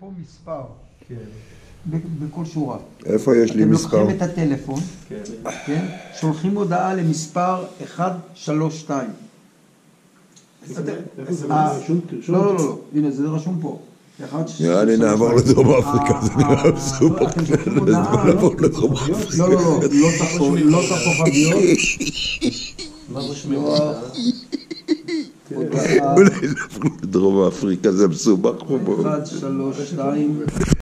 פה מספר, בכל שורה. איפה יש לי מספר? אתם לוקחים את הטלפון, כן? שולחים הודעה למספר 132. אה, לא, לא, לא, הנה זה רשום פה. נראה לי נעבור לדרום אפריקה, זה נראה הודעה, נעבור לדרום אפריקה. לא, לא, לא, לא את הכוכביות. אולי לדרום אפריקה, זה מסובך פה. 1, 3, 2